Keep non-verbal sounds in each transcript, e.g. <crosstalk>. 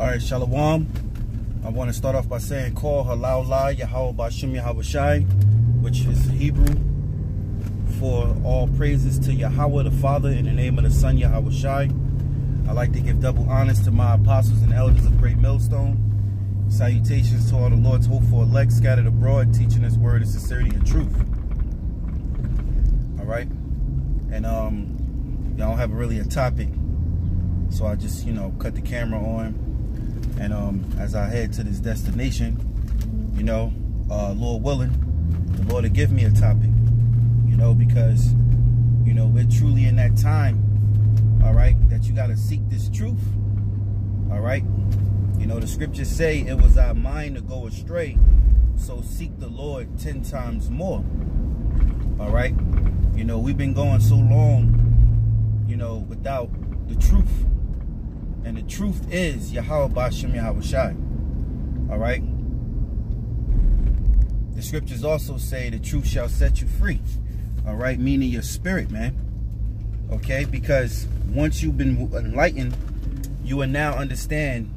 All right, Shalom. I want to start off by saying, Call Halal La Yahweh Bashim Yahweh which is Hebrew for all praises to Yahweh the Father in the name of the Son Yahawashi. I like to give double honors to my apostles and elders of Great Millstone. Salutations to all the Lord's hopeful elect scattered abroad, teaching His word in sincerity and truth. All right, and um, y'all don't have really a topic, so I just you know cut the camera on and um, as I head to this destination, you know, uh, Lord willing, the Lord will give me a topic, you know, because, you know, we're truly in that time, all right, that you got to seek this truth, all right? You know, the scriptures say it was our mind to go astray, so seek the Lord 10 times more, all right? You know, we've been going so long, you know, without the truth, and the truth is Yahweh Bashem Yahawashi. All right. The scriptures also say the truth shall set you free. All right. Meaning your spirit, man. Okay. Because once you've been enlightened, you will now understand,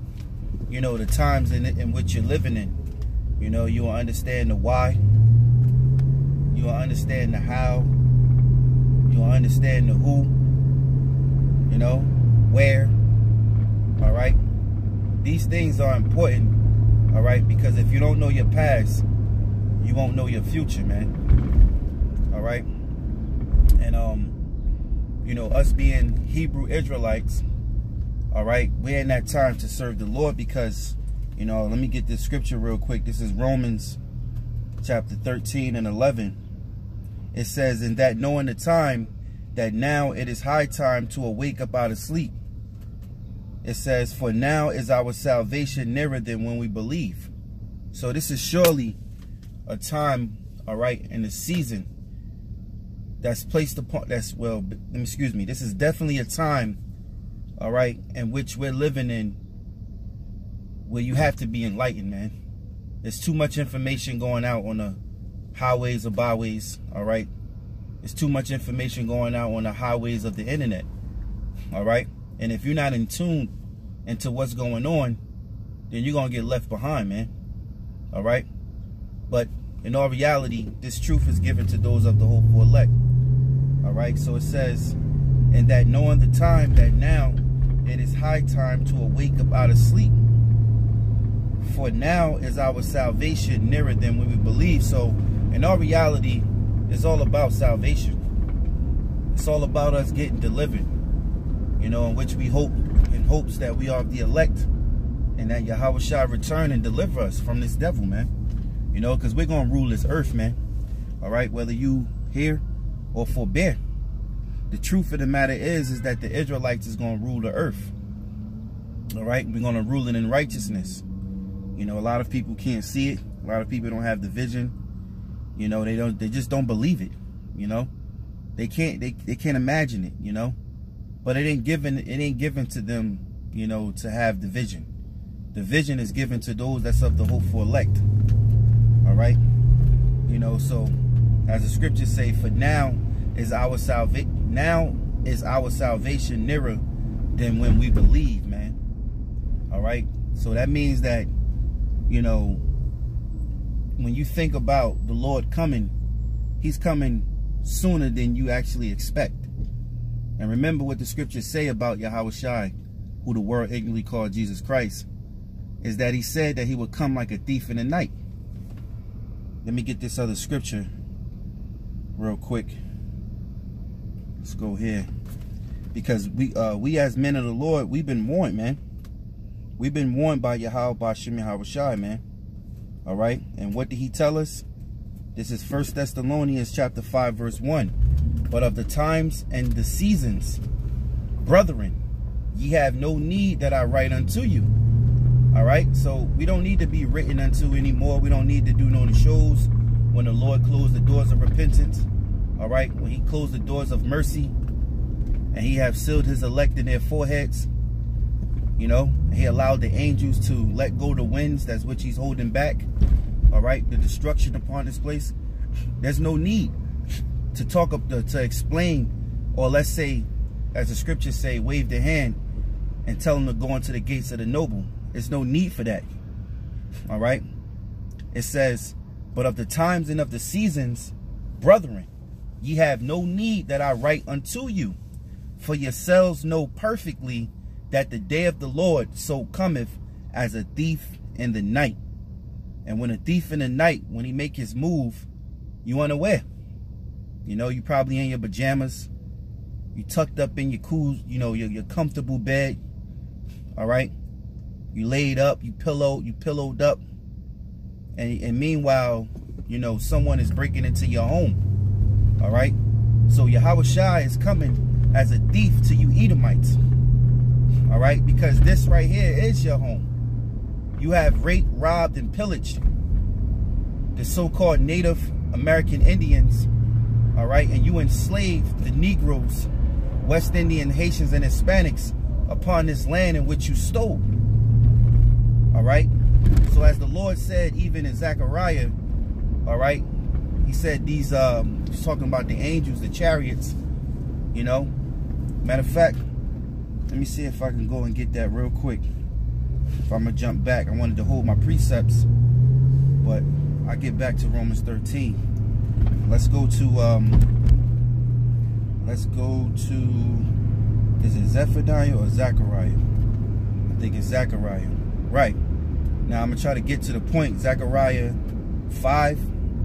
you know, the times in, in which you're living in. You know, you will understand the why. You will understand the how. You will understand the who. You know, where all right? These things are important, all right? Because if you don't know your past, you won't know your future, man. All right? And, um, you know, us being Hebrew Israelites, all right, we're in that time to serve the Lord because, you know, let me get this scripture real quick. This is Romans chapter 13 and 11. It says, In that knowing the time, that now it is high time to awake up out of sleep it says, For now is our salvation nearer than when we believe. So this is surely a time, all right, in the season that's placed upon, that's, well, excuse me, this is definitely a time, all right, in which we're living in where you have to be enlightened, man. There's too much information going out on the highways or byways, all right? There's too much information going out on the highways of the internet, all right? And if you're not in tune into what's going on, then you're going to get left behind, man. All right? But in all reality, this truth is given to those of the hopeful elect. All right? So it says, and that knowing the time that now it is high time to awake up out of sleep. For now is our salvation nearer than when we believe. So in all reality, it's all about salvation. It's all about us getting delivered you know, in which we hope in hopes that we are the elect and that Yahweh shall return and deliver us from this devil, man. You know, because we're going to rule this earth, man. All right, whether you hear or forbear. The truth of the matter is, is that the Israelites is going to rule the earth. All right, we're going to rule it in righteousness. You know, a lot of people can't see it. A lot of people don't have the vision. You know, they don't. They just don't believe it. You know, they can't. They they can't imagine it. You know, but it ain't given it ain't given to them, you know, to have the vision. The vision is given to those that's of the hopeful elect. All right? You know, so as the scriptures say, for now is our salvation now is our salvation nearer than when we believe, man. All right? So that means that, you know, when you think about the Lord coming, he's coming sooner than you actually expect. And remember what the scriptures say about Yahawashi, who the world ignorantly called Jesus Christ, is that he said that he would come like a thief in the night. Let me get this other scripture real quick. Let's go here. Because we uh we as men of the Lord, we've been warned, man. We've been warned by Yahweh Bashim Yahawashi, man. All right. And what did he tell us? This is First Thessalonians chapter 5, verse 1 but of the times and the seasons. Brethren, ye have no need that I write unto you. All right, so we don't need to be written unto anymore. We don't need to do no shows when the Lord closed the doors of repentance. All right, when he closed the doors of mercy and he have sealed his elect in their foreheads. You know, he allowed the angels to let go the winds, that's which he's holding back. All right, the destruction upon this place. There's no need to talk up the, to explain or let's say as the scriptures say wave the hand and tell them to go into the gates of the noble There's no need for that. All right. It says, but of the times and of the seasons, brethren, ye have no need that I write unto you. For yourselves know perfectly that the day of the Lord so cometh as a thief in the night. And when a thief in the night, when he make his move, you unaware. You know, you probably in your pajamas. You tucked up in your cool, you know, your, your comfortable bed. All right. You laid up, you pillowed, you pillowed up. And, and meanwhile, you know, someone is breaking into your home. All right. So Yahawashi is coming as a thief to you Edomites. All right. Because this right here is your home. You have raped, robbed, and pillaged the so-called Native American Indians. All right. And you enslaved the Negroes, West Indian, Haitians, and Hispanics upon this land in which you stole. All right. So as the Lord said, even in Zechariah, all right, he said these, um, he's talking about the angels, the chariots, you know. Matter of fact, let me see if I can go and get that real quick. If I'm going to jump back, I wanted to hold my precepts, but I get back to Romans 13. Let's go to, um, let's go to, is it Zephaniah or Zechariah? I think it's Zechariah. Right. Now I'm to try to get to the point. Zechariah 5,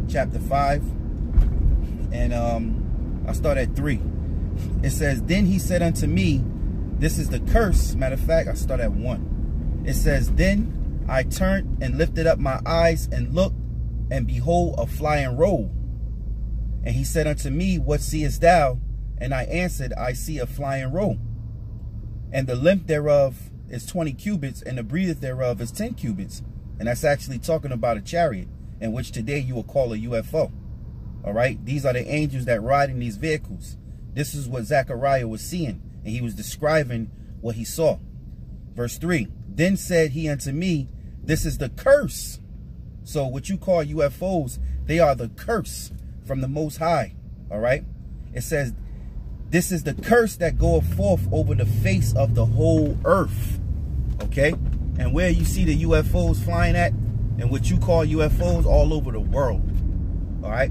chapter 5. And um, I start at 3. It says, Then he said unto me, This is the curse. Matter of fact, I start at 1. It says, Then I turned and lifted up my eyes and looked, and behold, a flying roll. And he said unto me, What seest thou? And I answered, I see a flying roll. And the length thereof is 20 cubits, and the breadth thereof is 10 cubits. And that's actually talking about a chariot, in which today you will call a UFO. All right? These are the angels that ride in these vehicles. This is what Zechariah was seeing, and he was describing what he saw. Verse 3, Then said he unto me, This is the curse. So what you call UFOs, they are the curse from the Most High. All right? It says, this is the curse that goeth forth over the face of the whole earth. Okay? And where you see the UFOs flying at, and what you call UFOs all over the world. All right?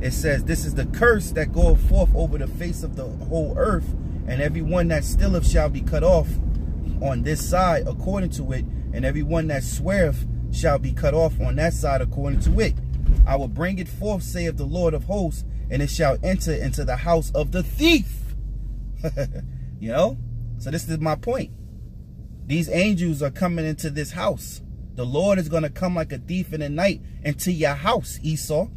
It says, This is the curse that goeth forth over the face of the whole earth, and everyone that stilleth shall be cut off on this side according to it, and everyone that sweareth shall be cut off on that side according to it. I will bring it forth, saith the Lord of hosts, and it shall enter into the house of the thief. <laughs> you know? So this is my point. These angels are coming into this house. The Lord is going to come like a thief in the night into your house, Esau.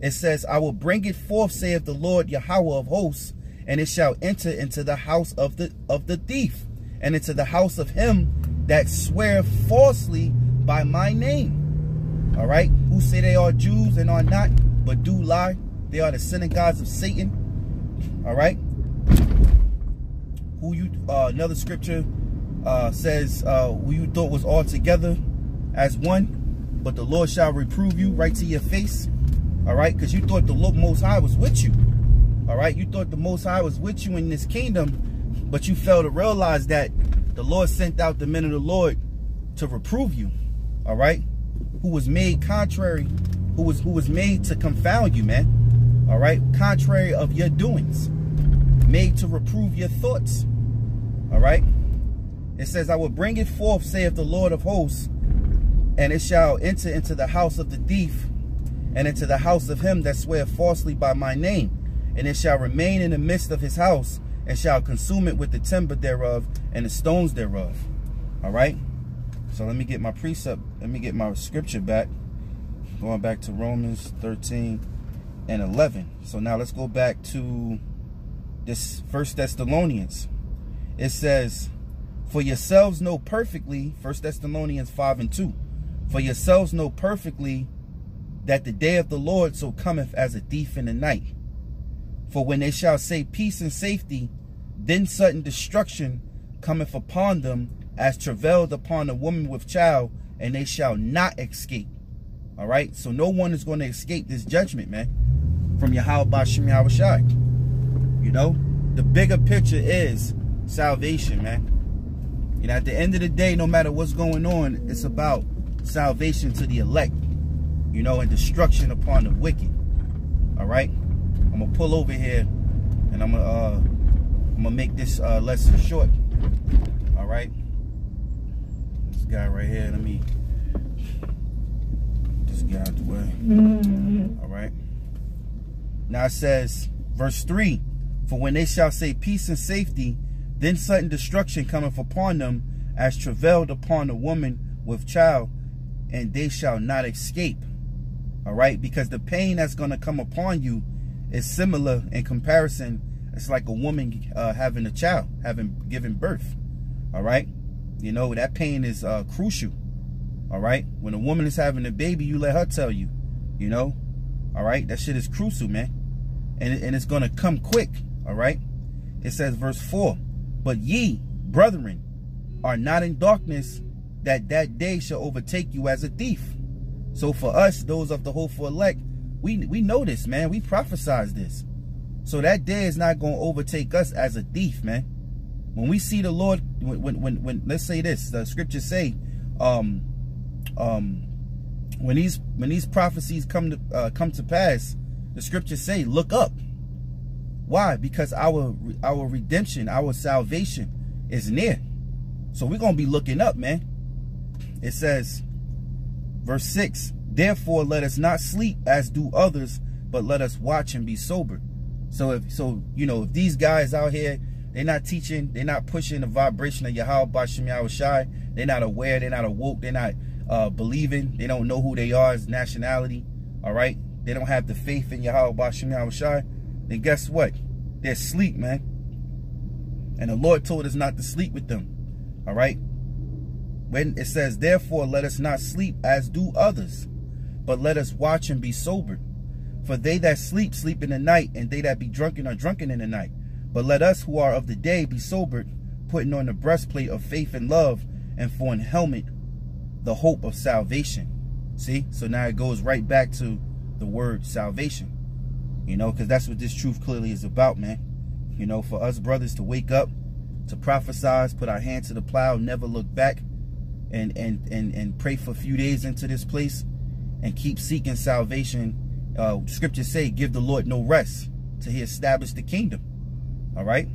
It says, I will bring it forth, saith the Lord Yahweh of hosts, and it shall enter into the house of the of the thief, and into the house of him that swear falsely by my name. All right? Who say they are Jews and are not, but do lie. They are the synagogues of Satan. All right. Who you? Uh, another scripture uh, says, uh, "Who you thought was all together as one, but the Lord shall reprove you right to your face." All right, because you thought the Lord Most High was with you. All right, you thought the Most High was with you in this kingdom, but you failed to realize that the Lord sent out the men of the Lord to reprove you. All right, who was made contrary, who was who was made to confound you, man all right, contrary of your doings, made to reprove your thoughts, all right? It says, I will bring it forth, saith the Lord of hosts, and it shall enter into the house of the thief, and into the house of him that swear falsely by my name, and it shall remain in the midst of his house, and shall consume it with the timber thereof, and the stones thereof. All right? So let me get my precept, let me get my scripture back. Going back to Romans 13 and 11. So now let's go back to this First Thessalonians. It says, For yourselves know perfectly, First Thessalonians 5 and 2, For yourselves know perfectly that the day of the Lord so cometh as a thief in the night. For when they shall say peace and safety, then sudden destruction cometh upon them as travailed upon a woman with child, and they shall not escape. All right, so no one is going to escape this judgment, man from Yahweh Bashim Yahawashi. You know, the bigger picture is salvation, man. You know, at the end of the day, no matter what's going on, it's about salvation to the elect, you know, and destruction upon the wicked. All right? I'm going to pull over here and I'm going to uh, I'm gonna make this uh, lesson short. All right? Guy right here, let me this guy out the way. All right? Now it says, verse 3 For when they shall say peace and safety, then sudden destruction cometh upon them, as travailed upon a woman with child, and they shall not escape. All right? Because the pain that's going to come upon you is similar in comparison. It's like a woman uh, having a child, having given birth. All right? You know, that pain is uh, crucial. All right? When a woman is having a baby, you let her tell you. You know? All right? That shit is crucial, man. And, and it's going to come quick. All right? It says, verse 4 But ye, brethren, are not in darkness, that that day shall overtake you as a thief. So for us, those of the hopeful elect, we we know this, man. We prophesize this. So that day is not going to overtake us as a thief, man. When we see the Lord, when when when, let's say this, the scriptures say, um, um, when these when these prophecies come to uh, come to pass, the scriptures say, look up. Why? Because our our redemption, our salvation is near. So we're to be looking up, man. It says, verse 6, Therefore let us not sleep as do others, but let us watch and be sober. So if so, you know, if these guys out here, they're not teaching, they're not pushing the vibration of Yahweh Bashem Shai, they're not aware, they're not awoke, they're not uh, believing, they don't know who they are as nationality, all right? They don't have the faith in Yahweh Bashem Shai, then guess what? They're asleep, man. And the Lord told us not to sleep with them. All right. When it says, therefore, let us not sleep as do others, but let us watch and be sober. For they that sleep, sleep in the night, and they that be drunken are drunken in the night. But let us who are of the day be sobered, putting on the breastplate of faith and love, and for an helmet, the hope of salvation. See? So now it goes right back to the word salvation. You know, because that's what this truth clearly is about, man. You know, for us brothers to wake up to prophesize, put our hands to the plow, never look back, and and and and pray for a few days into this place, and keep seeking salvation. Uh, scriptures say, "Give the Lord no rest till He establish the kingdom." All right.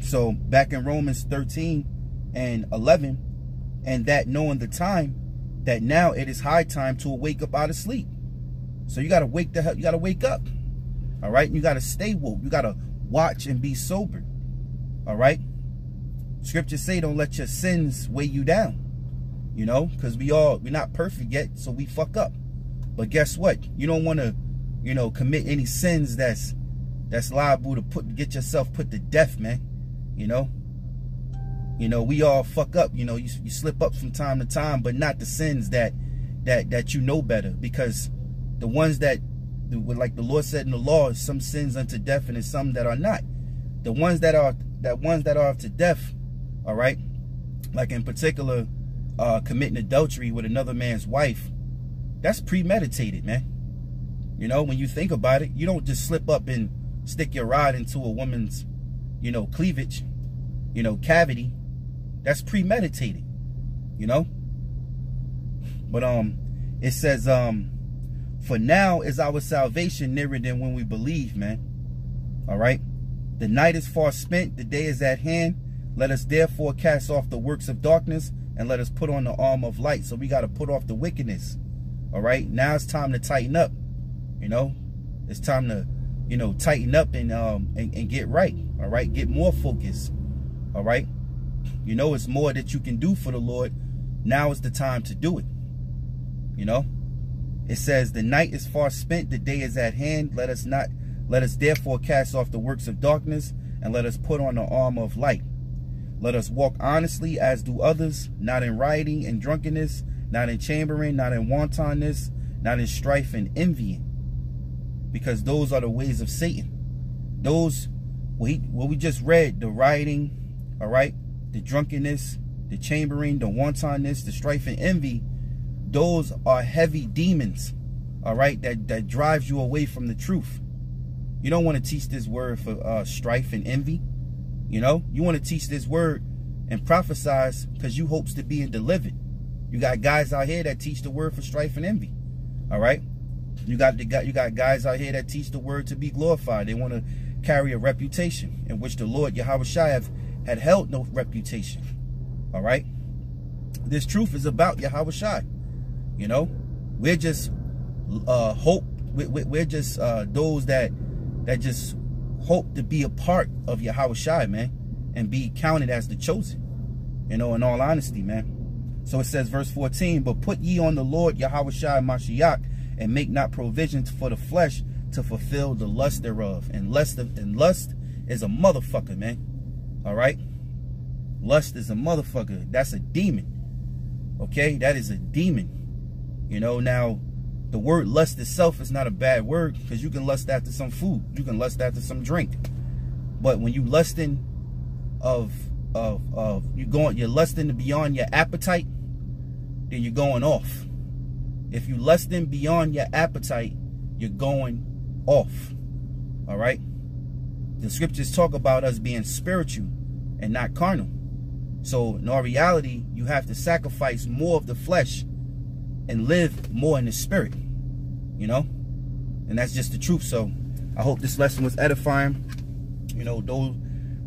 So back in Romans 13 and 11, and that knowing the time, that now it is high time to wake up out of sleep. So you got to wake the hell, you got to wake up. All right. You got to stay woke. You got to watch and be sober. All right. Scriptures say don't let your sins weigh you down. You know, because we all, we're not perfect yet, so we fuck up. But guess what? You don't want to, you know, commit any sins that's that's liable to put get yourself put to death, man. You know? You know, we all fuck up. You know, you, you slip up from time to time, but not the sins that that that you know better. Because the ones that, like the Lord said in the law, some sins unto death and some that are not. The ones that are that ones that are to death, all right, like in particular, uh, committing adultery with another man's wife, that's premeditated, man. You know, when you think about it, you don't just slip up and stick your rod into a woman's, you know, cleavage, you know, cavity. That's premeditated, you know. But um, it says um, for now is our salvation nearer than when we believe, man. All right. The night is far spent, the day is at hand. Let us therefore cast off the works of darkness and let us put on the arm of light. So we got to put off the wickedness. All right. Now it's time to tighten up. You know, it's time to, you know, tighten up and um and, and get right. All right. Get more focus. All right. You know, it's more that you can do for the Lord. Now is the time to do it. You know, it says the night is far spent, the day is at hand. Let us not let us therefore cast off the works of darkness, and let us put on the armor of light. Let us walk honestly as do others, not in rioting and drunkenness, not in chambering, not in wantonness, not in strife and envying. Because those are the ways of Satan. Those, what, he, what we just read, the rioting, all right, the drunkenness, the chambering, the wantonness, the strife and envy, those are heavy demons, all right, that, that drives you away from the truth. You don't want to teach this word for uh, strife and envy. You know, you want to teach this word and prophesies because you hopes to be delivered. You got guys out here that teach the word for strife and envy. All right. You got, you got you got guys out here that teach the word to be glorified. They want to carry a reputation in which the Lord Yahawashi have, had held no reputation. All right. This truth is about Yahawashi. You know, we're just uh, hope. We're just uh, those that that just hope to be a part of Yahawashi, man, and be counted as the chosen. You know, in all honesty, man. So it says, verse 14, but put ye on the Lord Yahawashi Mashiach, and make not provisions for the flesh to fulfill the lust thereof. And lust, and lust is a motherfucker, man. All right? Lust is a motherfucker. That's a demon. Okay? That is a demon. You know, now, the word lust itself is not a bad word because you can lust after some food. You can lust after some drink. But when you lusting of of of you going you're lusting beyond your appetite, then you're going off. If you lusting beyond your appetite, you're going off. All right? The scriptures talk about us being spiritual and not carnal. So in our reality, you have to sacrifice more of the flesh and live more in the spirit. You know? And that's just the truth. So I hope this lesson was edifying. You know, those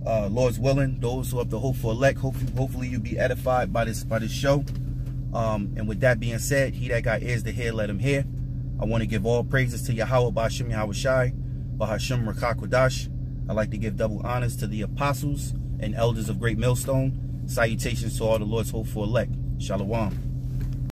uh, Lord's willing, those who have the hope for elect, hopefully, hopefully you'll be edified by this by this show. Um, and with that being said, he that got ears to hear, let him hear. I want to give all praises to Yahweh Bashim Yahawashi, Bahashim. I'd like to give double honors to the apostles and elders of Great Millstone. Salutations to all the Lord's hopeful elect. Shalom.